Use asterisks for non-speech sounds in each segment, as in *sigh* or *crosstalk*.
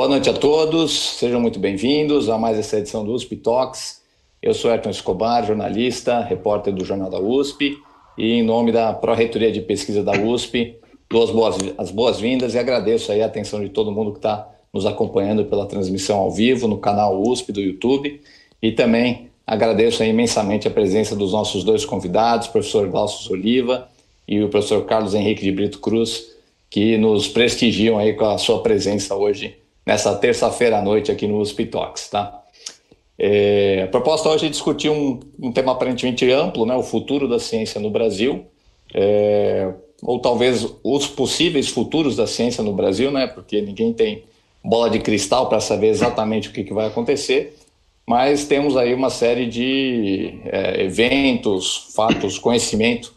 Boa noite a todos, sejam muito bem-vindos a mais essa edição do USP Talks. Eu sou Ayrton Escobar, jornalista, repórter do Jornal da USP, e em nome da Pró-Reitoria de Pesquisa da USP, dou as boas, as boas-vindas e agradeço aí a atenção de todo mundo que está nos acompanhando pela transmissão ao vivo no canal USP do YouTube e também agradeço imensamente a presença dos nossos dois convidados, o professor Glaucio Oliva e o professor Carlos Henrique de Brito Cruz, que nos prestigiam aí com a sua presença hoje nessa terça-feira à noite aqui no USP Talks, tá? É, a proposta hoje é discutir um, um, tema aparentemente amplo, né, o futuro da ciência no Brasil, é, ou talvez os possíveis futuros da ciência no Brasil, né, porque ninguém tem bola de cristal para saber exatamente o que, que, vai acontecer, mas temos aí uma série de é, eventos, fatos, conhecimento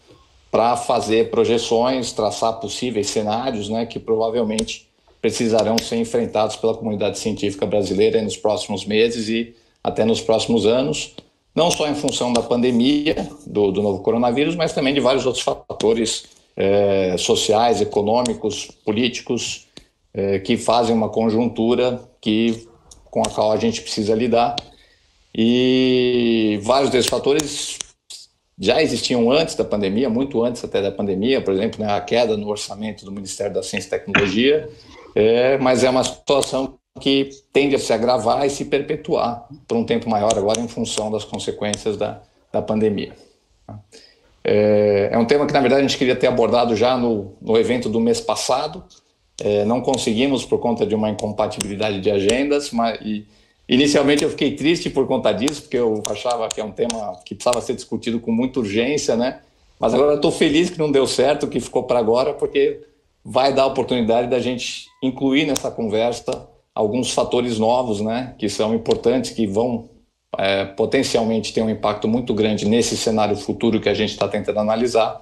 para fazer projeções, traçar possíveis cenários, né, que provavelmente precisarão ser enfrentados pela comunidade científica brasileira nos próximos meses e até nos próximos anos, não só em função da pandemia do, do novo coronavírus, mas também de vários outros fatores é, sociais, econômicos, políticos, é, que fazem uma conjuntura que, com a qual a gente precisa lidar. E vários desses fatores já existiam antes da pandemia, muito antes até da pandemia, por exemplo, né, a queda no orçamento do Ministério da Ciência e Tecnologia, é, mas é uma situação que tende a se agravar e se perpetuar por um tempo maior agora em função das consequências da, da pandemia. É, é, um tema que, na verdade, a gente queria ter abordado já no, no evento do mês passado, é, não conseguimos por conta de uma incompatibilidade de agendas, mas inicialmente eu fiquei triste por conta disso, porque eu achava que é um tema que precisava ser discutido com muita urgência, né? Mas agora estou feliz que não deu certo, que ficou para agora, porque vai dar a oportunidade da gente incluir nessa conversa alguns fatores novos, né, que são importantes, que vão é, potencialmente ter um impacto muito grande nesse cenário futuro que a gente está tentando analisar,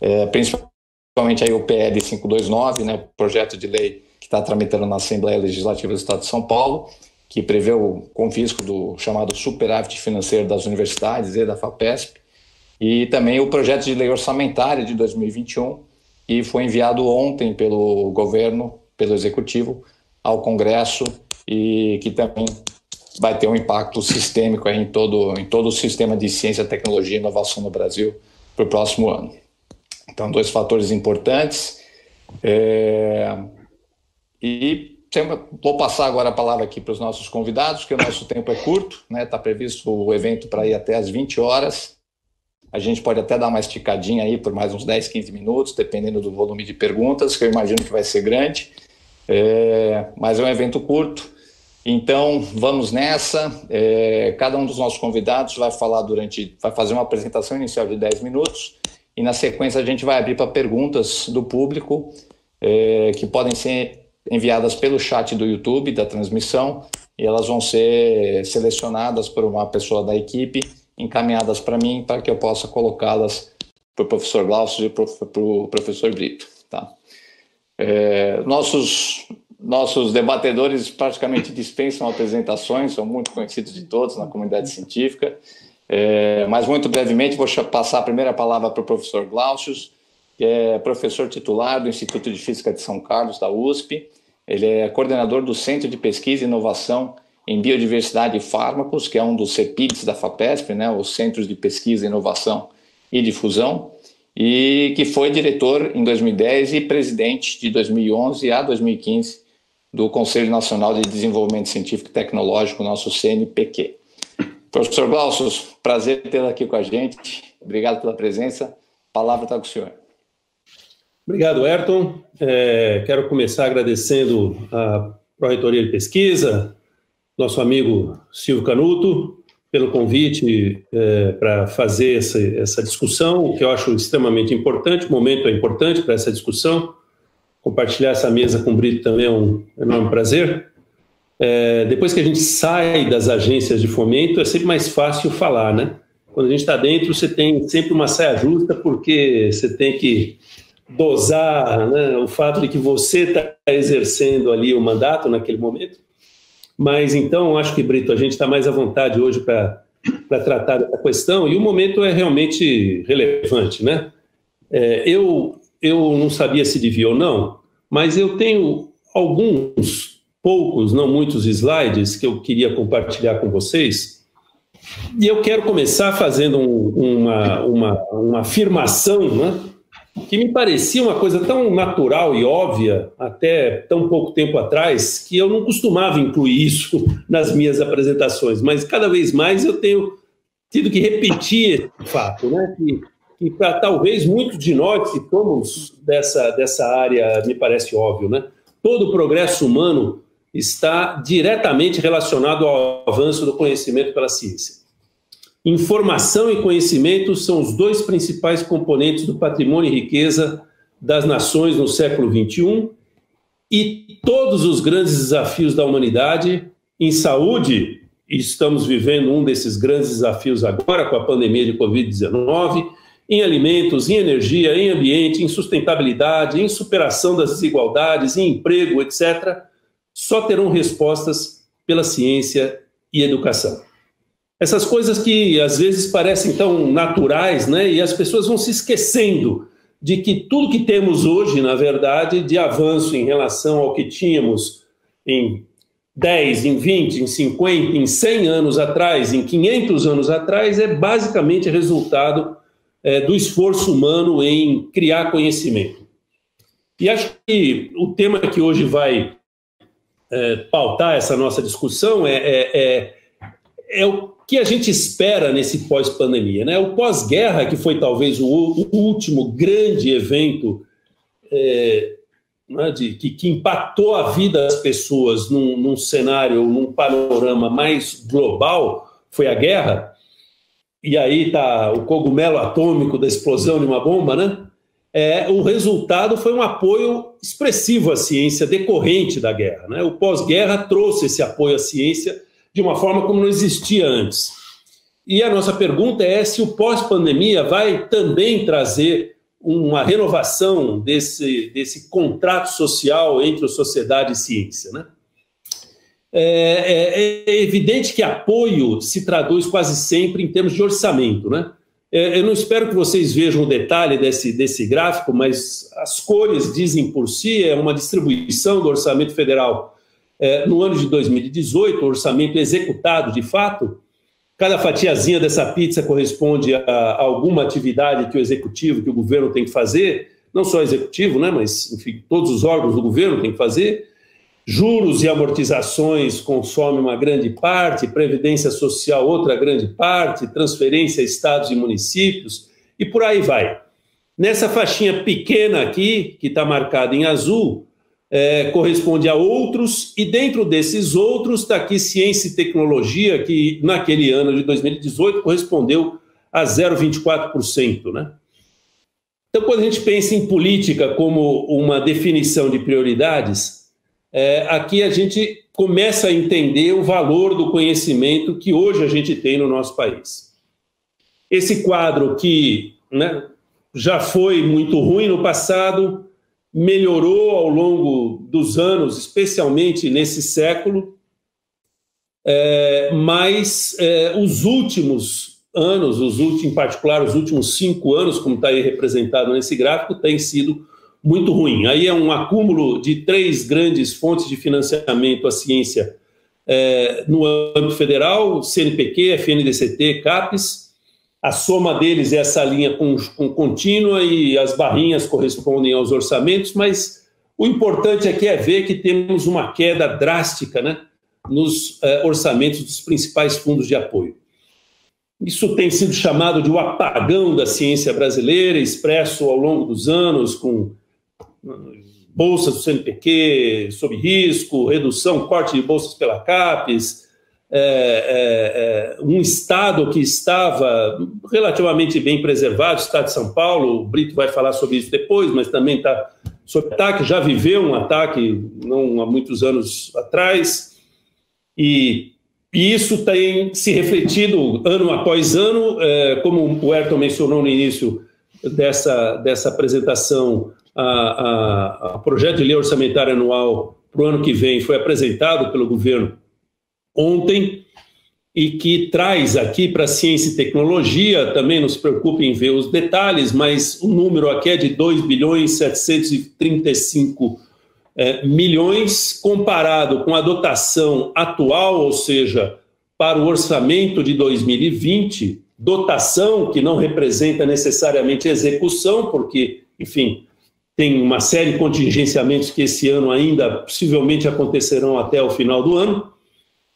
é, principalmente aí o PL 529, né, projeto de lei que está tramitando na Assembleia Legislativa do Estado de São Paulo, que prevê o confisco do chamado superávit financeiro das universidades e da FAPESP, e também o projeto de lei orçamentária de 2021, que foi enviado ontem pelo governo, pelo executivo, ao Congresso e que também vai ter um impacto sistêmico em todo, em todo o sistema de ciência, tecnologia e inovação no Brasil para o próximo ano. Então, dois fatores importantes. É... E vou passar agora a palavra aqui para os nossos convidados, que o nosso tempo é curto, está né? Previsto o evento para ir até às 20 horas. A gente pode até dar uma esticadinha aí por mais uns 10, 15 minutos, dependendo do volume de perguntas, que eu imagino que vai ser grande. É, mas é um evento curto, então vamos nessa. É, cada um dos nossos convidados vai falar durante, vai fazer uma apresentação inicial de 10 minutos e na sequência a gente vai abrir para perguntas do público é, que podem ser enviadas pelo chat do YouTube da transmissão e elas vão ser selecionadas por uma pessoa da equipe encaminhadas para mim para que eu possa colocá-las para o professor Glaucio e para o professor Brito. Tá? É, nossos, nossos debatedores praticamente dispensam apresentações, são muito conhecidos de todos na comunidade científica, é, mas muito brevemente vou passar a primeira palavra para o professor Glaucio, que é professor titular do Instituto de Física de São Carlos, da USP, ele é coordenador do Centro de Pesquisa e Inovação em Biodiversidade e Fármacos, que é um dos CEPIDs da FAPESP, né, os Centros de Pesquisa, Inovação e Difusão, e que foi diretor em 2010 e presidente de 2011 a 2015 do Conselho Nacional de Desenvolvimento Científico e Tecnológico, nosso CNPq. Professor Glaucio, prazer tê-lo aqui com a gente. Obrigado pela presença. A palavra está com o senhor. Obrigado, Ayrton. É, quero começar agradecendo a Pró-Reitoria de Pesquisa, nosso amigo Silvio Canuto, pelo convite é, para fazer essa, essa discussão, que eu acho extremamente importante. O momento é importante para essa discussão. Compartilhar essa mesa com o Brito também é um enorme prazer. É, depois que a gente sai das agências de fomento, é sempre mais fácil falar, né? Quando a gente está dentro, você tem sempre uma saia justa, porque você tem que dosar né, o fato de que você está exercendo ali o mandato naquele momento mas então, acho que, Brito, a gente está mais à vontade hoje para tratar dessa questão e o momento é realmente relevante, né? É, eu, eu não sabia se devia ou não, mas eu tenho alguns poucos, não muitos slides que eu queria compartilhar com vocês. E eu quero começar fazendo um, uma, uma, uma afirmação, né? Que me parecia uma coisa tão natural e óbvia até tão pouco tempo atrás que eu não costumava incluir isso *laughs* nas minhas apresentações, mas cada vez mais eu tenho tido que repetir esse fato, né? Que, que para talvez muitos de nós que somos dessa, dessa área me parece óbvio, né? Todo o progresso humano está diretamente relacionado ao avanço do conhecimento pela ciência. Informação e conhecimento são os dois principais componentes do patrimônio e riqueza das nações no século XXI e todos os grandes desafios da humanidade em saúde, e estamos vivendo um desses grandes desafios agora com a pandemia de Covid-19, em alimentos, em energia, em ambiente, em sustentabilidade, em superação das desigualdades, em emprego, etc., só terão respostas pela ciência e educação. Essas coisas que às vezes parecem tão naturais, né? E as pessoas vão se esquecendo de que tudo que temos hoje, na verdade, de avanço em relação ao que tínhamos em 10, em 20, em 50, em 100 anos atrás, em 500 anos atrás, é basicamente resultado é, do esforço humano em criar conhecimento. E acho que o tema que hoje vai é, pautar essa nossa discussão é, é, é, o que a gente espera nesse pós-pandemia. Né? O pós-guerra, que foi talvez o, último grande evento é, né, de, que, que, impactou a vida das pessoas num, num cenário, num panorama mais global, foi a guerra. E aí está o cogumelo atômico da explosão de uma bomba, né? É, o resultado foi um apoio expressivo à ciência decorrente da guerra. Né? O pós-guerra trouxe esse apoio à ciência de uma forma como não existia antes. E a nossa pergunta é se o pós-pandemia vai também trazer uma renovação desse, desse contrato social entre sociedade e ciência. Né? É, é, é, evidente que apoio se traduz quase sempre em termos de orçamento. Né? É, eu não espero que vocês vejam o detalhe desse, desse gráfico, mas as cores dizem por si, é uma distribuição do orçamento federal no ano de 2018, o orçamento executado de fato, cada fatiazinha dessa pizza corresponde a, alguma atividade que o executivo, que o governo tem que fazer, não só o executivo, né, mas enfim, todos os órgãos do governo têm que fazer. Juros e amortizações consomem uma grande parte, previdência social outra grande parte, transferência a estados e municípios e por aí vai. Nessa faixinha pequena aqui, que está marcada em azul, é, corresponde a outros, e dentro desses outros está aqui ciência e tecnologia, que naquele ano de 2018 correspondeu a 0,24%. Né? Então, quando a gente pensa em política como uma definição de prioridades, é, aqui a gente começa a entender o valor do conhecimento que hoje a gente tem no nosso país. Esse quadro que né, já foi muito ruim no passado, melhorou ao longo dos anos, especialmente nesse século, é, mas é, os últimos anos, os últimos, em particular os últimos cinco anos, como está aí representado nesse gráfico, tem sido muito ruim. Aí é um acúmulo de três grandes fontes de financiamento à ciência é, no âmbito federal, CNPq, FNDCT, CAPES, a soma deles é essa linha com, com contínua e as barrinhas correspondem aos orçamentos, mas o importante aqui é ver que temos uma queda drástica né, nos eh, orçamentos dos principais fundos de apoio. Isso tem sido chamado de o apagão da ciência brasileira, expresso ao longo dos anos com bolsas do CNPq sob risco, redução, corte de bolsas pela CAPES, é, é, é, um estado que estava relativamente bem preservado, o estado de São Paulo, o Brito vai falar sobre isso depois, mas também está sob ataque, já viveu um ataque não há muitos anos atrás, e, e isso tem se refletido ano após ano, é, como o Ayrton mencionou no início dessa, dessa apresentação, a projeto de lei orçamentária anual para o ano que vem foi apresentado pelo governo ontem e que traz aqui para ciência e tecnologia, também não se preocupe em ver os detalhes, mas o número aqui é de 2 bilhões 735 milhões é, milhões, comparado com a dotação atual, ou seja, para o orçamento de 2020, dotação que não representa necessariamente execução, porque, enfim, tem uma série de contingenciamentos que esse ano ainda possivelmente acontecerão até o final do ano,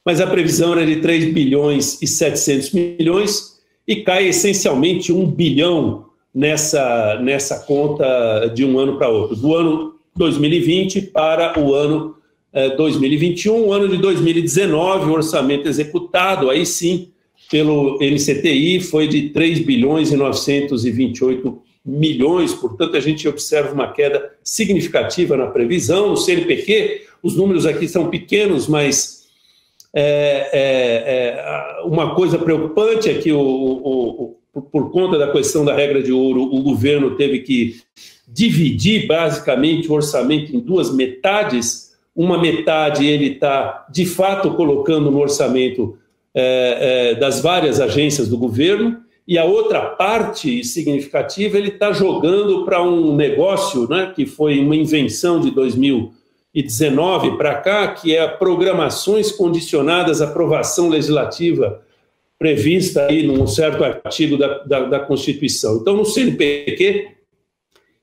mas a previsão era de 3 bilhões e 700 milhões e cai essencialmente 1 bilhão nessa, nessa conta de um ano para outro, do ano 2020 para o ano eh, 2021, o ano de 2019, o orçamento executado, aí sim, pelo MCTI, foi de 3 bilhões e 928 milhões, portanto, a gente observa uma queda significativa na previsão. No CNPq, os números aqui são pequenos, mas é, é, é, uma coisa preocupante é que, o, o, o, por conta da questão da regra de ouro, o governo teve que dividir basicamente o orçamento em duas metades. Uma metade ele está, de fato, colocando no orçamento é, é, das várias agências do governo, e a outra parte significativa ele está jogando para um negócio né, que foi uma invenção de 2019 para cá, que é programações condicionadas à aprovação legislativa prevista aí num certo artigo da, da, da Constituição. Então, no CNPq,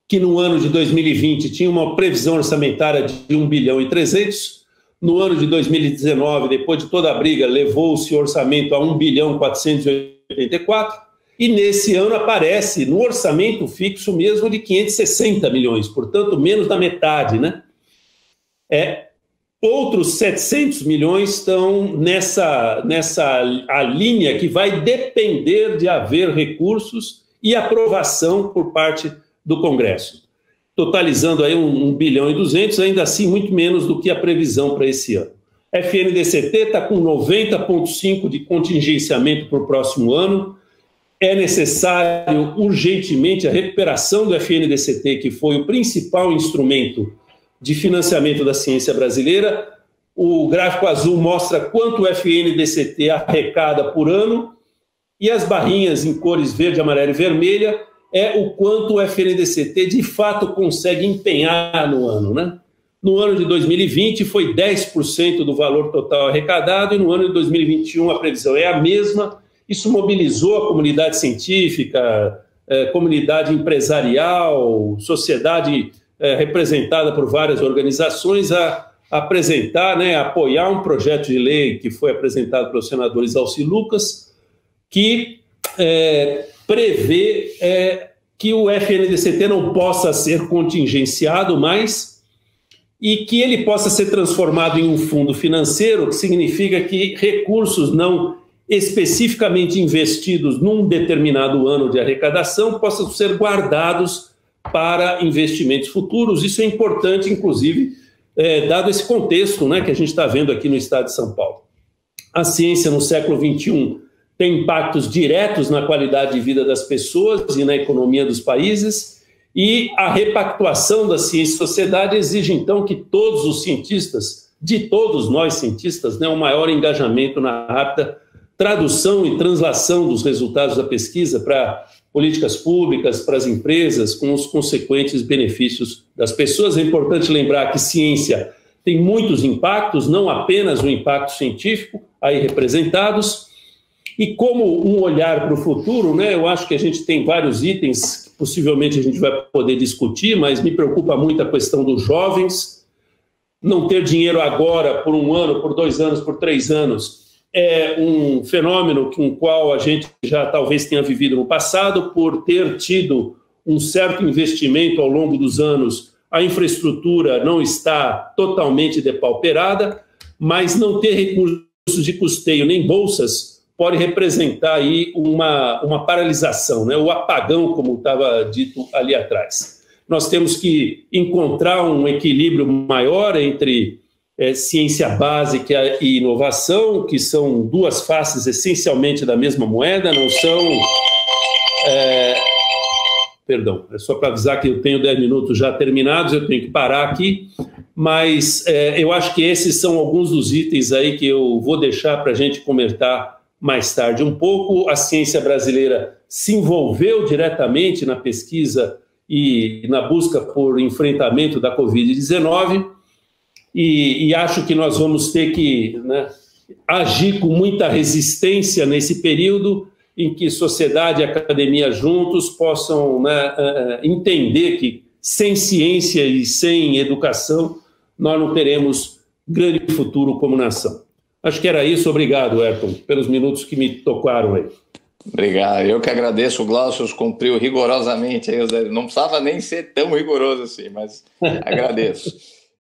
que no ano de 2020 tinha uma previsão orçamentária de 1 bilhão e 300, no ano de 2019, depois de toda a briga, levou-se o orçamento a 1 bilhão 484, e nesse ano aparece no orçamento fixo mesmo de 560 milhões, portanto, menos da metade, né? É, outros 700 milhões estão nessa, nessa a linha que vai depender de haver recursos e aprovação por parte do Congresso, totalizando aí um, um bilhão e 200, ainda assim muito menos do que a previsão para esse ano. FNDCT está com 90,5% de contingenciamento para o próximo ano, é necessário urgentemente a recuperação do FNDCT, que foi o principal instrumento de financiamento da ciência brasileira. O gráfico azul mostra quanto o FNDCT arrecada por ano, e as barrinhas em cores verde, amarela e vermelha é o quanto o FNDCT de fato consegue empenhar no ano. Né? No ano de 2020 foi 10% do valor total arrecadado, e no ano de 2021 a previsão é a mesma isso mobilizou a comunidade científica, eh, comunidade empresarial, sociedade eh, representada por várias organizações a apresentar, né, a apoiar um projeto de lei que foi apresentado pelos senadores Alci Lucas, que eh, prevê que o FNDCT não possa ser contingenciado mais e que ele possa ser transformado em um fundo financeiro, que significa que recursos não especificamente investidos num determinado ano de arrecadação possam ser guardados para investimentos futuros. Isso é importante, inclusive, é, dado esse contexto né, que a gente está vendo aqui no estado de São Paulo. A ciência no século XXI tem impactos diretos na qualidade de vida das pessoas e na economia dos países, e a repactuação da ciência e sociedade exige, então, que todos os cientistas, de todos nós cientistas, né, um maior engajamento na rápida tradução e translação dos resultados da pesquisa para políticas públicas, para as empresas, com os consequentes benefícios das pessoas. É importante lembrar que ciência tem muitos impactos, não apenas o impacto científico aí representados, e como um olhar para o futuro, né, eu acho que a gente tem vários itens que possivelmente a gente vai poder discutir, mas me preocupa muito a questão dos jovens, não ter dinheiro agora, por um ano, por dois anos, por três anos, é um fenômeno com o qual a gente já talvez tenha vivido no passado, por ter tido um certo investimento ao longo dos anos, a infraestrutura não está totalmente depauperada, mas não ter recursos de custeio nem bolsas pode representar aí uma, uma paralisação, né? o apagão, como estava dito ali atrás. Nós temos que encontrar um equilíbrio maior entre é, ciência básica e inovação, que são duas faces essencialmente da mesma moeda, não são. É, perdão, é só para avisar que eu tenho 10 minutos já terminados, eu tenho que parar aqui, mas é, eu acho que esses são alguns dos itens aí que eu vou deixar para a gente comentar mais tarde um pouco. A ciência brasileira se envolveu diretamente na pesquisa e na busca por enfrentamento da Covid-19 e, e acho que nós vamos ter que né, agir com muita resistência nesse período em que sociedade e academia juntos possam né, é, é, entender que sem ciência e sem educação nós não teremos grande futuro como nação. Acho que era isso. Obrigado, Ayrton, pelos minutos que me tocaram aí. Obrigado. Eu que agradeço. O Glaucio cumpriu rigorosamente. Não precisava nem ser tão rigoroso assim, mas *laughs* agradeço.